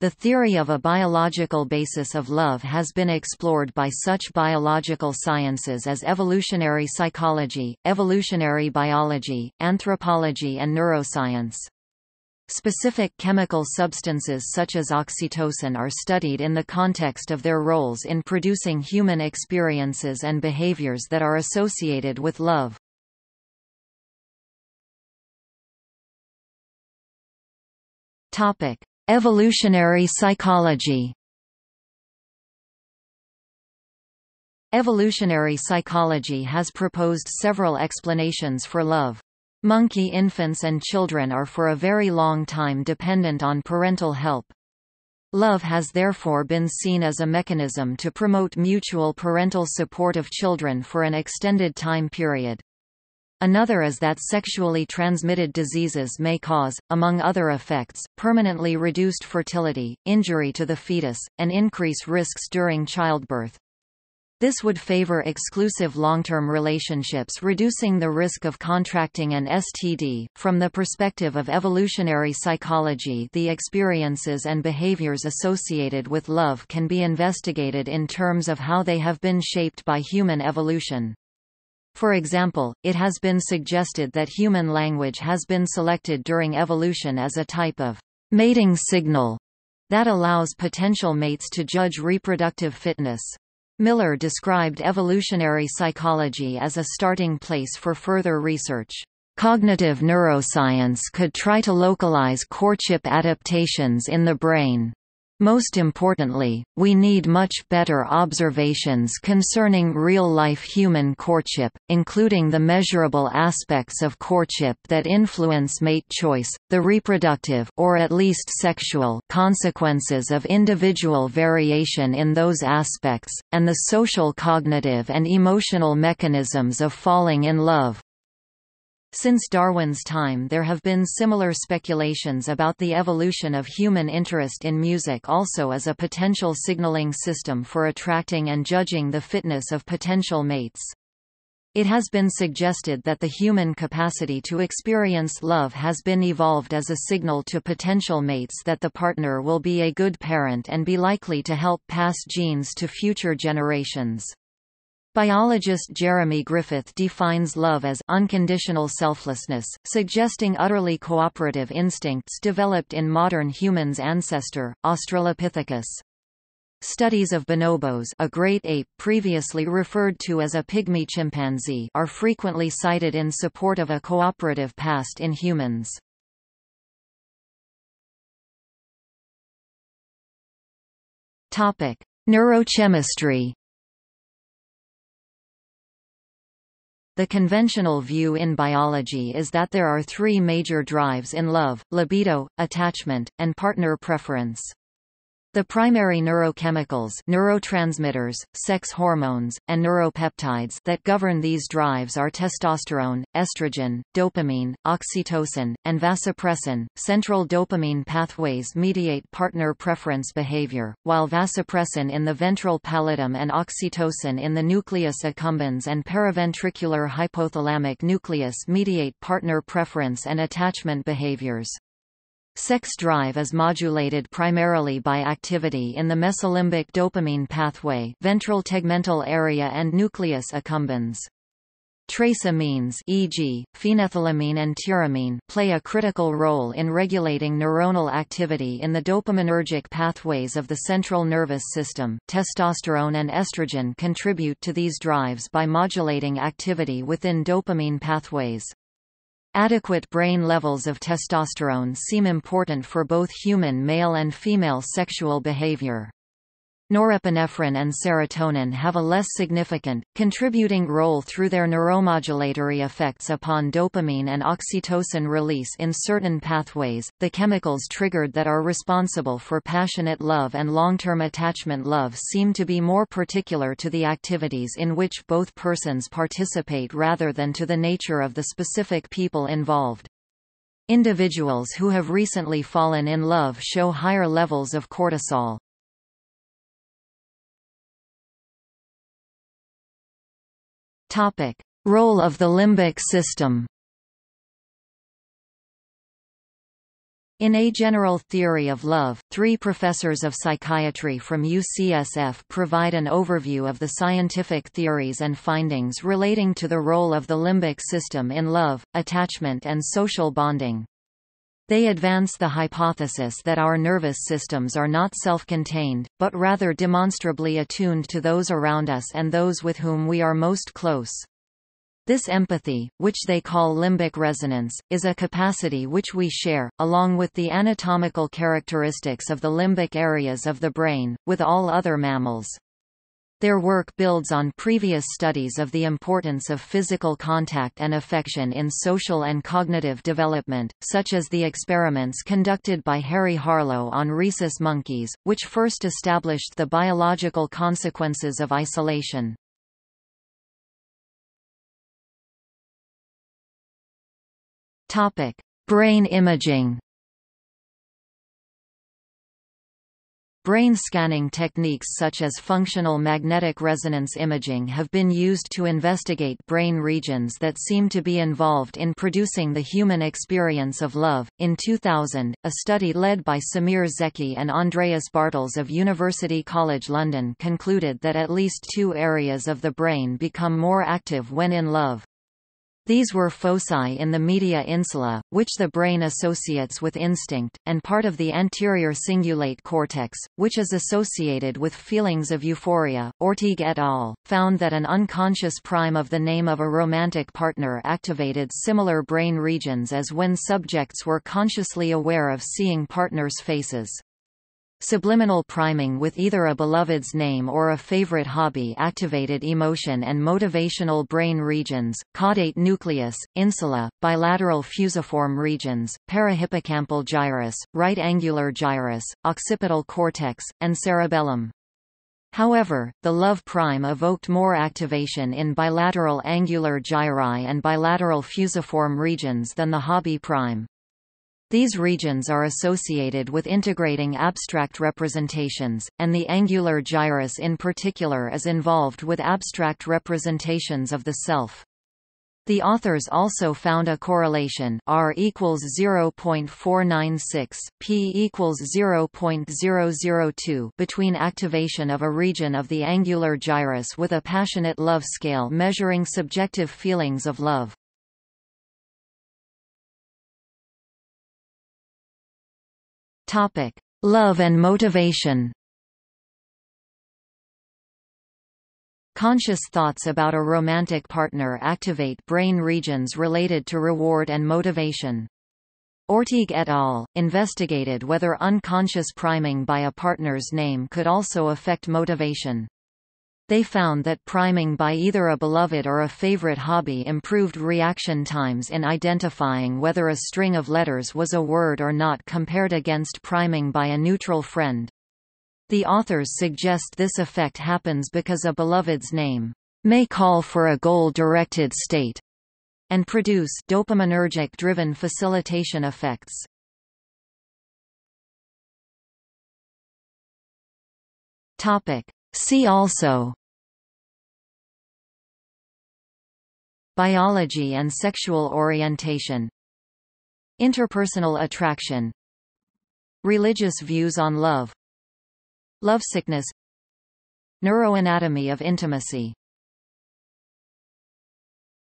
The theory of a biological basis of love has been explored by such biological sciences as evolutionary psychology, evolutionary biology, anthropology and neuroscience. Specific chemical substances such as oxytocin are studied in the context of their roles in producing human experiences and behaviors that are associated with love. Topic: Evolutionary psychology Evolutionary psychology has proposed several explanations for love. Monkey infants and children are for a very long time dependent on parental help. Love has therefore been seen as a mechanism to promote mutual parental support of children for an extended time period. Another is that sexually transmitted diseases may cause, among other effects, permanently reduced fertility, injury to the fetus, and increase risks during childbirth. This would favor exclusive long-term relationships reducing the risk of contracting an STD. From the perspective of evolutionary psychology the experiences and behaviors associated with love can be investigated in terms of how they have been shaped by human evolution. For example, it has been suggested that human language has been selected during evolution as a type of mating signal that allows potential mates to judge reproductive fitness. Miller described evolutionary psychology as a starting place for further research. Cognitive neuroscience could try to localize courtship adaptations in the brain. Most importantly, we need much better observations concerning real-life human courtship, including the measurable aspects of courtship that influence mate choice, the reproductive or at least sexual consequences of individual variation in those aspects, and the social cognitive and emotional mechanisms of falling in love. Since Darwin's time there have been similar speculations about the evolution of human interest in music also as a potential signaling system for attracting and judging the fitness of potential mates. It has been suggested that the human capacity to experience love has been evolved as a signal to potential mates that the partner will be a good parent and be likely to help pass genes to future generations. Biologist Jeremy Griffith defines love as unconditional selflessness, suggesting utterly cooperative instincts developed in modern humans' ancestor, Australopithecus. Studies of bonobos a great ape previously referred to as a pygmy chimpanzee are frequently cited in support of a cooperative past in humans. Neurochemistry The conventional view in biology is that there are three major drives in love, libido, attachment, and partner preference. The primary neurochemicals neurotransmitters, sex hormones, and neuropeptides that govern these drives are testosterone, estrogen, dopamine, oxytocin, and vasopressin. Central dopamine pathways mediate partner preference behavior, while vasopressin in the ventral pallidum and oxytocin in the nucleus accumbens and paraventricular hypothalamic nucleus mediate partner preference and attachment behaviors. Sex drive is modulated primarily by activity in the mesolimbic dopamine pathway ventral tegmental area and nucleus accumbens. Trace amines e.g., phenethylamine and tyramine play a critical role in regulating neuronal activity in the dopaminergic pathways of the central nervous system. Testosterone and estrogen contribute to these drives by modulating activity within dopamine pathways. Adequate brain levels of testosterone seem important for both human male and female sexual behavior. Norepinephrine and serotonin have a less significant, contributing role through their neuromodulatory effects upon dopamine and oxytocin release in certain pathways, the chemicals triggered that are responsible for passionate love and long-term attachment love seem to be more particular to the activities in which both persons participate rather than to the nature of the specific people involved. Individuals who have recently fallen in love show higher levels of cortisol. Topic: Role of the limbic system. In A General Theory of Love, three professors of psychiatry from UCSF provide an overview of the scientific theories and findings relating to the role of the limbic system in love, attachment and social bonding. They advance the hypothesis that our nervous systems are not self-contained, but rather demonstrably attuned to those around us and those with whom we are most close. This empathy, which they call limbic resonance, is a capacity which we share, along with the anatomical characteristics of the limbic areas of the brain, with all other mammals. Their work builds on previous studies of the importance of physical contact and affection in social and cognitive development, such as the experiments conducted by Harry Harlow on rhesus monkeys, which first established the biological consequences of isolation. Brain imaging. Brain scanning techniques such as functional magnetic resonance imaging have been used to investigate brain regions that seem to be involved in producing the human experience of love. In 2000, a study led by Samir Zeki and Andreas Bartels of University College London concluded that at least two areas of the brain become more active when in love. These were foci in the medial insula, which the brain associates with instinct, and part of the anterior cingulate cortex, which is associated with feelings of euphoria. Ortigue et al. found that an unconscious prime of the name of a romantic partner activated similar brain regions as when subjects were consciously aware of seeing partners' faces. Subliminal priming with either a beloved's name or a favorite hobby activated emotion and motivational brain regions, caudate nucleus, insula, bilateral fusiform regions, parahippocampal gyrus, right angular gyrus, occipital cortex, and cerebellum. However, the love prime evoked more activation in bilateral angular gyri and bilateral fusiform regions than the hobby prime. These regions are associated with integrating abstract representations, and the angular gyrus in particular is involved with abstract representations of the self. The authors also found a correlation R equals 0.496, P equals 0.002 between activation of a region of the angular gyrus with a passionate love scale measuring subjective feelings of love. Topic: Love and motivation. Conscious thoughts about a romantic partner activate brain regions related to reward and motivation. Ortigue et al. investigated whether unconscious priming by a partner's name could also affect motivation. They found that priming by either a beloved or a favorite hobby improved reaction times in identifying whether a string of letters was a word or not compared against priming by a neutral friend. The authors suggest this effect happens because a beloved's name may call for a goal-directed state and produce dopaminergic-driven facilitation effects. Topic: See also. Biology and sexual orientation. Interpersonal attraction. Religious views on love. Lovesickness. Neuroanatomy of intimacy